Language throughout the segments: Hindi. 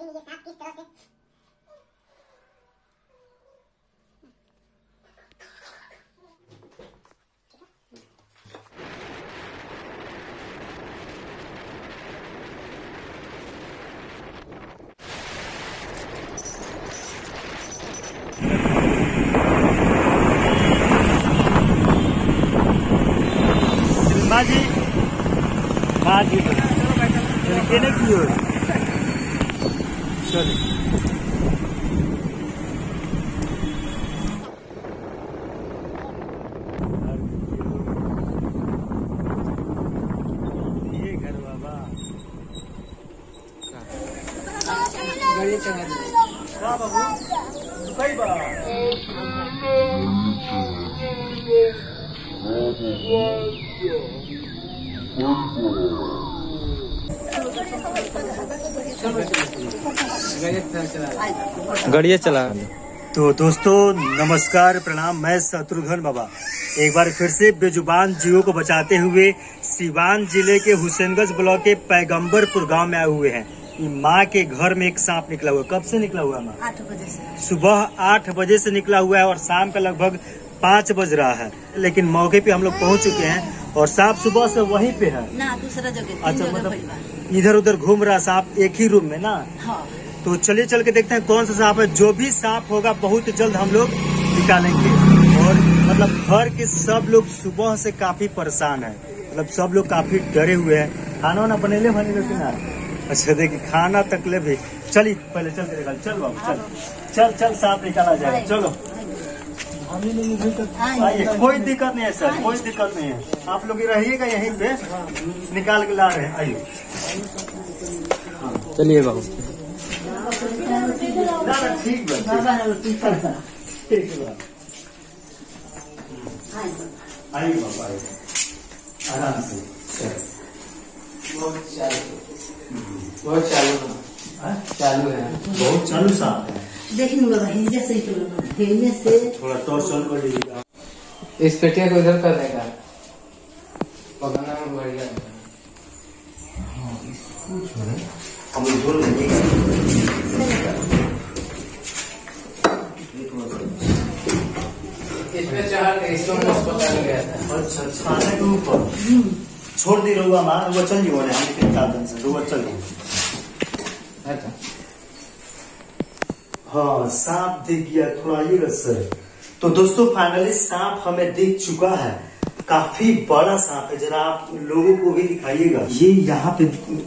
दूरी में ये सांप किस तरह से माँ जी माँ जी केने की हो चलो ये घर बाबा गड़िया चला। तो दोस्तों, नमस्कार, प्रणाम, मैं शत्रुघ्न बाबा। एक बार फिर से बेजुबान जीवों को बचाते हुए सिवान ज़िले के हुसैनगंज ब्लॉक के पैगंबरपुर गाँव में आए हुए हैं। माँ के घर में एक सांप निकला हुआ कब से निकला हुआ है माँ? आठ बजे से। सुबह आठ बजे से निकला हुआ है और शाम का लगभग पाँच बज रहा है लेकिन मौके पे हम लोग पहुँच चुके हैं और सांप सुबह से वहीं पे है। ना दूसरा जगह अच्छा मतलब इधर उधर घूम रहा सांप एक ही रूम में ना? हाँ। तो चलिए चल के देखते हैं कौन सा सांप है। जो भी सांप होगा बहुत जल्द हम लोग निकालेंगे। और मतलब घर के सब लोग सुबह से काफ़ी परेशान है। मतलब सब लोग काफ़ी डरे हुए हैं। खाना वाना बनेले बनेले कि ना? अच्छा देखिए खाना तक ले भी। चलिए पहले चल के निकाल। चल बाबू चल। चल चल सांप निकाला जाएगा चलो। आइए कोई दिक्कत नहीं है सर। कोई दिक्कत नहीं है। आप लोग रहिएगा यहीं पे। निकाल के ला रहे हैं। आइए। चलिए बाबू। ठीक बा आइए बाबा आइए। आराम से। बहुत चालू हाँ? चालू है। बहुत चालू सांप है। देखिए बाबा हिंजे से ही तो हिंजे से थोड़ा टॉर्च ऑन कर लीजिएगा। इस पेटिया को इधर कर देगा पकड़ना में बढ़िया हम लोग इसमें चार इसको मैं अस्पताल गया था। अच्छा खाने के ऊपर। छोड़ दी रहुआ माँ रुआ चल जी बोले हम निकाल से रुआ चल। जी अच्छा हाँ सांप दिख गया थोड़ा ये सर तो दोस्तों फाइनली सांप हमें दिख चुका है काफ़ी बड़ा सांप है जरा आप लोगों को भी दिखाइएगा ये यहाँ पे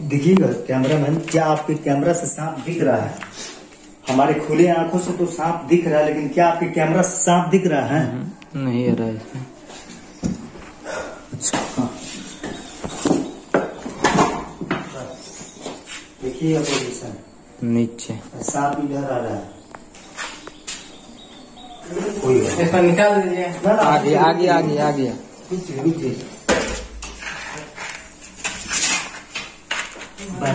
दिखिएगा कैमरामैन क्या आपके कैमरा से सांप दिख रहा है हमारे खुले आँखों से तो सांप दिख रहा है लेकिन क्या आपके कैमरा से सांप दिख रहा है नहीं आ रहा है इसमें अच्छा हाँ देखिए पोजीशन नीचे। सांप इधर आ रहा है। कोई इसको निकाल दीजिए। आ गया आ गया आ गया आ पर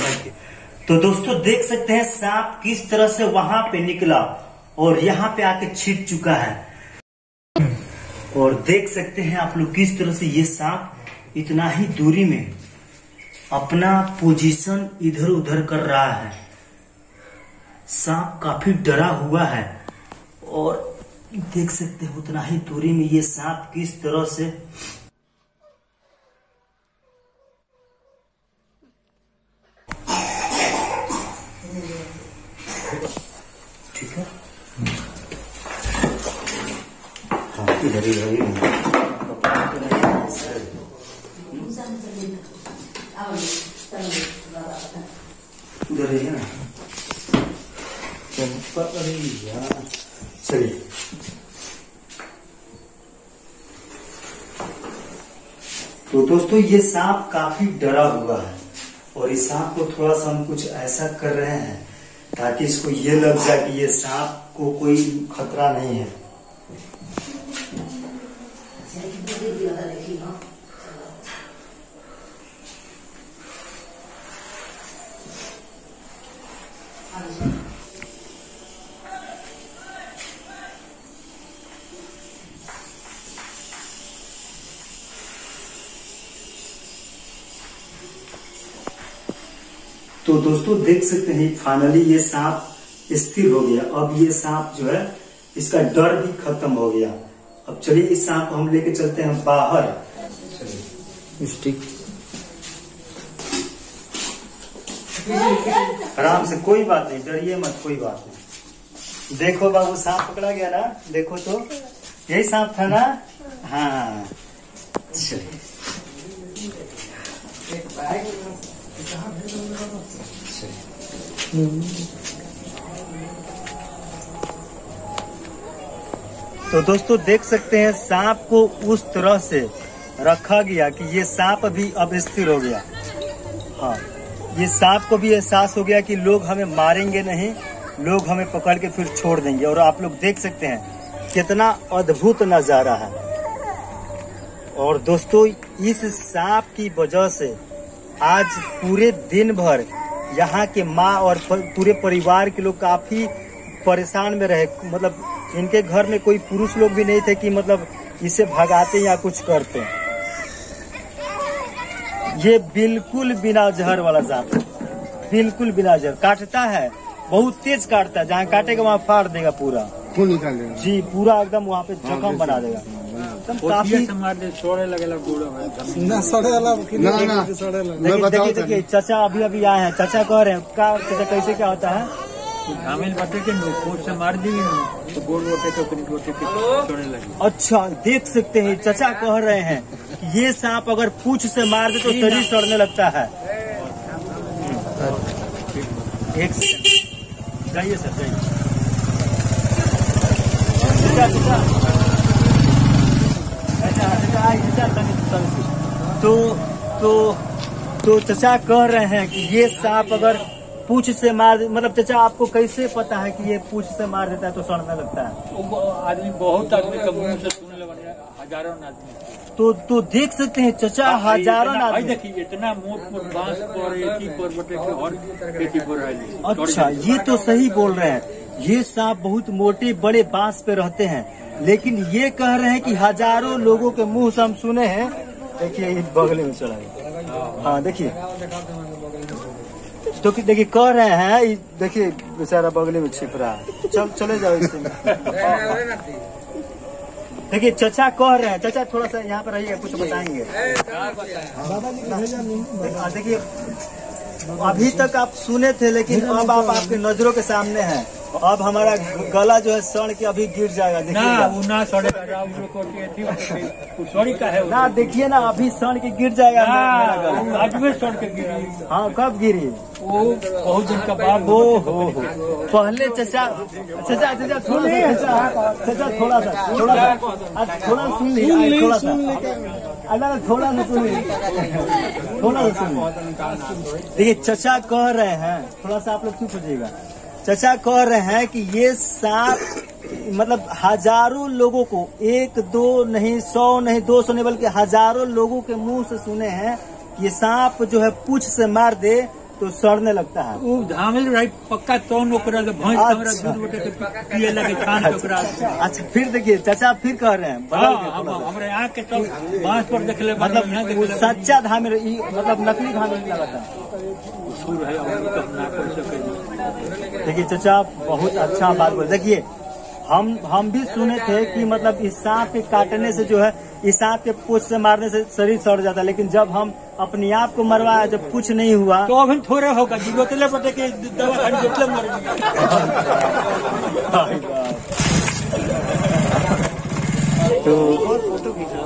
बैठिए। तो दोस्तों देख सकते हैं सांप किस तरह से वहाँ पे निकला और यहाँ पे आके छिप चुका है। और देख सकते हैं आप लोग किस तरह से ये सांप इतना ही दूरी में अपना पोजीशन इधर उधर कर रहा है। सांप काफ़ी डरा हुआ है और देख सकते हैं उतना ही दूरी में ये सांप किस तरह से ठीक है? हाँ इधर इधर इधर तो दोस्तों, ये सांप काफ़ी डरा हुआ है और इस सांप को थोड़ा सा हम कुछ ऐसा कर रहे हैं ताकि इसको ये लग जाए कि ये सांप को कोई खतरा नहीं है। तो दोस्तों, देख सकते हैं फाइनली ये सांप स्थिर हो गया। अब ये सांप जो है, इसका डर भी खत्म हो गया। अब चलिए, इस सांप को हम लेके चलते हैं बाहर। आराम से, कोई बात नहीं, डरिए मत, कोई बात नहीं। देखो बाबू सांप पकड़ा गया ना, देखो तो। यही सांप था ना? हाँ। चलिए। तो दोस्तों, देख सकते हैं, सांप को उस तरह से रखा गया कि ये सांप भी अब स्थिर हो गया। हाँ ये सांप को भी एहसास हो गया कि लोग हमें मारेंगे नहीं, लोग हमें पकड़ के फिर छोड़ देंगे। और आप लोग देख सकते हैं, कितना अद्भुत नज़ारा है। और दोस्तों, इस सांप की वजह से आज पूरे दिन भर यहाँ के माँ और पूरे परिवार के लोग काफ़ी परेशान में रहे। मतलब इनके घर में कोई पुरुष लोग भी नहीं थे कि मतलब इसे भगाते या कुछ करते। ये बिल्कुल बिना जहर वाला सांप है बिल्कुल बिना जहर। काटता है। बहुत तेज काटता है। जहाँ काटेगा वहाँ फाड़ देगा पूरा। निकाल लेगा जी पूरा एकदम वहाँ पे जख्म बना देगा। ना सड़े ना ना। देखिए देखिए देखिए चाचा अभी अभी आए हैं। चाचा कह रहे हैं? क्या चाचा कैसे क्या होता है? शामिल बटे के कोट से मार दिए तो लगे। अच्छा देख सकते हैं चाचा कह रहे हैं ये सांप अगर पूछ से मार दे तो शरीर सड़ने लगता है। एक सेकंड जाइए सर जाइए। तो तो तो चचा कह रहे हैं कि ये सांप अगर पूछ से मार मतलब चचा आपको कैसे पता है कि ये पूछ से मार देता है तो सड़ने लगता है? आदमी बहुत आदमी का मुँह से सुनने लगे हज़ारों आदमी। तो तो देख सकते हैं चचा हज़ारों आदमी। देखिए इतना मोट मोट बाँस पर एटी पर बटे के और खेती पर अच्छा ये तो सही बोल रहे हैं। ये सांप बहुत मोटे बड़े बाँस पे रहते हैं। लेकिन ये कह रहे हैं कि हज़ारों लोगों के मुँह से हम सुने हैं। देखिए बगले में चला हाँ देखिए। तो कि- देखिए, कह रहे हैं देखिए, बेचारा बगले में छिप रहा है। चल, चले जाओ इससे। देखिए, चचा कह रहे हैं, चचा थोड़ा सा यहाँ पर रहिए कुछ बताएँगे। देखिए, अभी तक आप सुने थे, लेकिन अब आप आपके नज़रों के सामने हैं। अब हमारा गला जो है सड़ के अभी गिर जाएगा ना वो ना सड़े राम लोग को के थी वो सॉरी का है ना देखिए ना अभी सड़ के गिर जाएगा आज में सड़ के गिरी। हाँ कब गिरी? वो बहुत दिन का बाद। हो हो। पहले चचा चचा चचा थोड़ा सा चचा थोड़ा सा थोड़ा सा। थोड़ा सुन ली थोड़ा सा। अल्लाह थोड़ा सा सुन लीजिए थोड़ा सा सुन लीजिए देखिए चचा कह रहे हैं थोड़ा सा आप लोग चुप हो जाइएगा। चचा कह रहे हैं कि ये सांप मतलब हज़ारों लोगों को एक दो नहीं सौ नहीं दो सौ नहीं बल्कि हज़ारों लोगों के मुँह से सुने हैं कि सांप जो है पूछ से मार दे तो सड़ने लगता है। वो धामिल रही पक्का तौन ओकरा ले भैंस हमरा अच्छा। दूध बटे के पिए लगे ओकरा अच्छा। फिर देखिए चाचा फिर कह रहे हैं। बदल हाँ के हम थोड़ा सा। हमरे आँख के सब बाँस पर देख ले मतलब सच्चा धामिर ई मतलब नकली सुर है ना कर सके। देखिए चाचा बहुत अच्छा बात बोल देखिए हम हम भी सुने थे कि मतलब इस सांप के काटने से जो है इस सांप के पूछ से मारने से शरीर सड़ जाता है लेकिन जब हम अपने आप को मरवाया जब कुछ नहीं हुआ। तो अभी थोड़े होगा जीवतले बटे के तो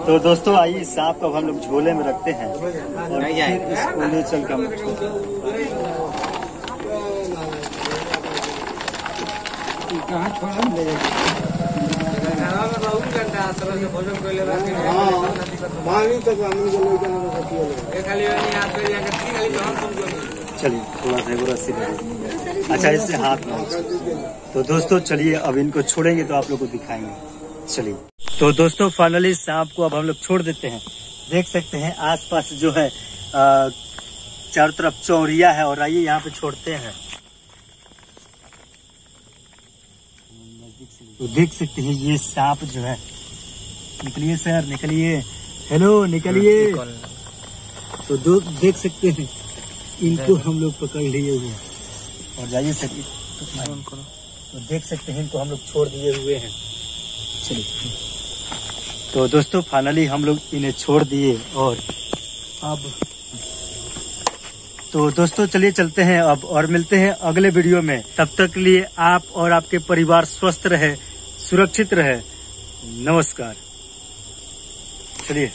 तो दोस्तों आइए इस सांप को हम लोग झोले में रखते हैं। और फिर इसको ले चल कर हम लोग छोड़ते हैं। पानी तक हमने को लेकर ना रखी है चलिए थोड़ा सा रस्सी अच्छा इससे हाथ तो दोस्तों, चलिए, अब इनको छोड़ेंगे तो आप लोग को दिखाएँगे। चलिए। तो दोस्तों फाइनली सांप को अब हम लोग छोड़ देते हैं। देख सकते हैं, आसपास जो है चारों तरफ़ चौरिया है और आइए यहाँ पे छोड़ते हैं। तो देख सकते हैं ये सांप जो है निकलिए सर निकलिए। हेलो निकलिए। तो दो देख सकते हैं इनको हम लोग पकड़ लिए हुए हैं। और जाइए सर तो देख सकते हैं इनको हम लोग छोड़ दिए हुए हैं। चलिए। तो दोस्तों फाइनली हम लोग इन्हें छोड़ दिए और अब तो दोस्तों, चलिए चलते हैं अब और मिलते हैं अगले वीडियो में। तब तक के लिए आप और आपके परिवार स्वस्थ रहे, सुरक्षित रहे। नमस्कार। चलिए।